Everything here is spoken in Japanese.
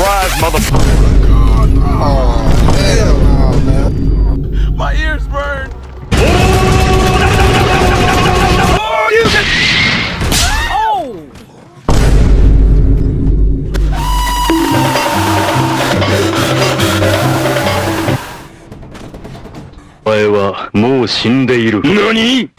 surprise, motherfucker. Oh, hell no, man. My ears burn. お前はもう死んでいる。何